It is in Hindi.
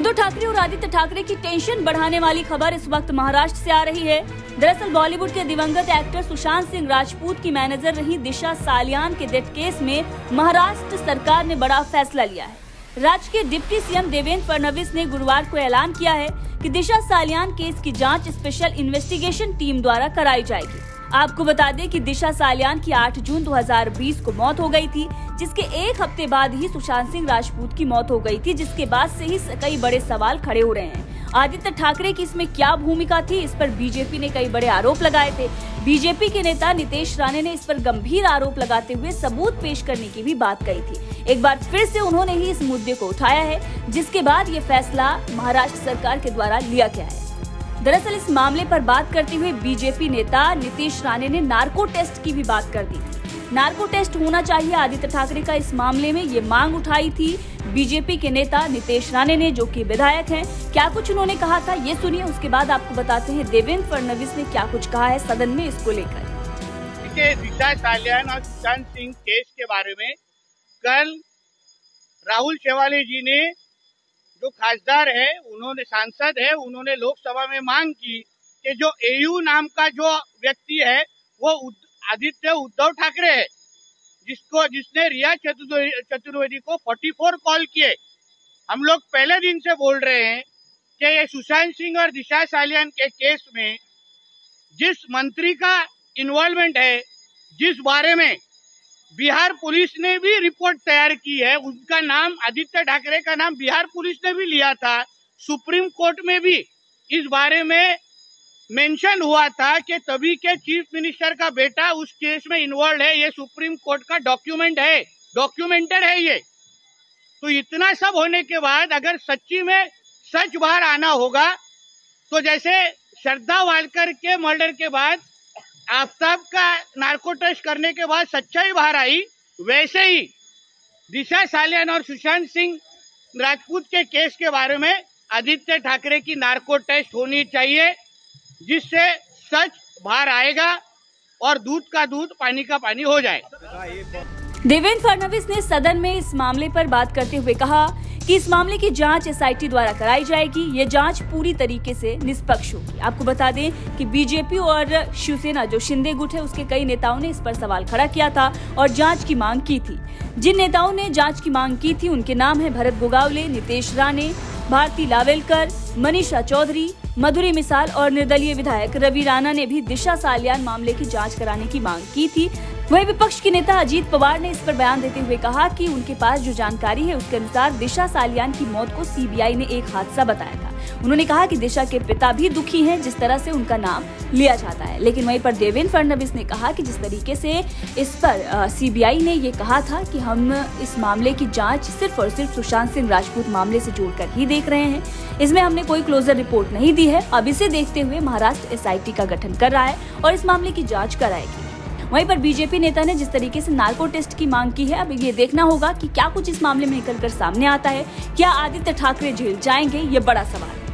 उद्धव ठाकरे और आदित्य ठाकरे की टेंशन बढ़ाने वाली खबर इस वक्त महाराष्ट्र से आ रही है। दरअसल बॉलीवुड के दिवंगत एक्टर सुशांत सिंह राजपूत की मैनेजर रही दिशा सालियान के डेथ केस में महाराष्ट्र सरकार ने बड़ा फैसला लिया है। राज्य के डिप्टी सीएम देवेंद्र फडणवीस ने गुरुवार को ऐलान किया है कि दिशा सालियान केस की जाँच स्पेशल इन्वेस्टिगेशन टीम द्वारा कराई जाएगी। आपको बता दें कि दिशा सालियान की 8 जून 2020 को मौत हो गई थी, जिसके एक हफ़्ते बाद ही सुशांत सिंह राजपूत की मौत हो गई थी, जिसके बाद से ही कई बड़े सवाल खड़े हो रहे हैं। आदित्य ठाकरे की इसमें क्या भूमिका थी, इस पर बीजेपी ने कई बड़े आरोप लगाए थे। बीजेपी के नेता नितेश राणे ने इस पर गंभीर आरोप लगाते हुए सबूत पेश करने की भी बात कही थी। एक बार फिर से उन्होंने ही इस मुद्दे को उठाया है, जिसके बाद ये फैसला महाराष्ट्र सरकार के द्वारा लिया गया है। दरअसल इस मामले पर बात करते हुए बीजेपी नेता नीतीश राणे ने नार्को टेस्ट की भी बात कर दी। नार्को टेस्ट होना चाहिए, आदित्य ठाकरे का इस मामले में ये मांग उठाई थी। बीजेपी के नेता नितेश राणे ने, जो कि विधायक हैं, क्या कुछ उन्होंने कहा था? ये सुनिए, उसके बाद आपको बताते हैं देवेंद्र फडणवीस ने क्या कुछ कहा है सदन में इसको लेकर। दिशा सालियान और सुशांत सिंह केस के बारे में कल राहुल शेवाले जी ने जो खासदार है, उन्होंने सांसद है, उन्होंने लोकसभा में मांग की कि जो एयू नाम का जो व्यक्ति है, वो आदित्य उद्धव ठाकरे है, जिसको, जिसने रिया चतुर्वेदी को 44 कॉल किए। हम लोग पहले दिन से बोल रहे हैं कि ये सुशांत सिंह और दिशा सालियान के केस में जिस मंत्री का इन्वॉल्वमेंट है, जिस बारे में बिहार पुलिस ने भी रिपोर्ट तैयार की है। उनका नाम आदित्य ठाकरे का नाम बिहार पुलिस ने भी लिया था। सुप्रीम कोर्ट में भी इस बारे में मेंशन हुआ था कि तभी के चीफ मिनिस्टर का बेटा उस केस में इन्वॉल्व है। ये सुप्रीम कोर्ट का डॉक्यूमेंट है। डॉक्यूमेंटेड है ये। तो इतना सब होने के बाद अगर सच्ची में सच बाहर आना होगा तो जैसे श्रद्धा वालकर के मर्डर के बाद आफ्ताब का नार्को टेस्ट करने के बाद सच्चाई बाहर आई, वैसे ही दिशा सालियान और सुशांत सिंह राजपूत के केस के बारे में आदित्य ठाकरे की नार्को टेस्ट होनी चाहिए, जिससे सच बाहर आएगा और दूध का दूध पानी का पानी हो जाए। देवेंद्र फडणवीस ने सदन में इस मामले पर बात करते हुए कहा कि इस मामले की जाँच एसआईटी द्वारा कराई जाएगी। ये जाँच पूरी तरीके से निष्पक्ष होगी। आपको बता दें कि बीजेपी और शिवसेना जो शिंदे गुट है, उसके कई नेताओं ने इस पर सवाल खड़ा किया था और जाँच की मांग की थी। जिन नेताओं ने जाँच की मांग की थी, उनके नाम है भरत गोगावले, नितेश राणे, भारती लावेलकर, मनीषा चौधरी, मधुरी मिसाल और निर्दलीय विधायक रवि राणा ने भी दिशा सालियान मामले की जाँच कराने की मांग की थी। वही विपक्ष के नेता अजीत पवार ने इस पर बयान देते हुए कहा कि उनके पास जो जानकारी है उसके अनुसार दिशा सालियान की मौत को सीबीआई ने एक हादसा बताया था। उन्होंने कहा कि दिशा के पिता भी दुखी हैं जिस तरह से उनका नाम लिया जाता है। लेकिन वहीं पर देवेंद्र फडणवीस ने कहा कि जिस तरीके से इस पर सीबीआई ने ये कहा था कि हम इस मामले की जाँच सिर्फ़ और सिर्फ़ सुशांत सिंह राजपूत मामले से जोड़कर ही देख रहे हैं। इसमें हमने कोई क्लोजर रिपोर्ट नहीं दी है। अब इसे देखते हुए महाराष्ट्र एसआईटी का गठन कर रहा है और इस मामले की जाँच कराएगी। वहीं पर बीजेपी नेता ने जिस तरीके से नालको टेस्ट की मांग की है, अब ये देखना होगा कि क्या कुछ इस मामले में निकलकर सामने आता है, क्या आदित्य ठाकरे जेल जाएँगे, ये बड़ा सवाल। है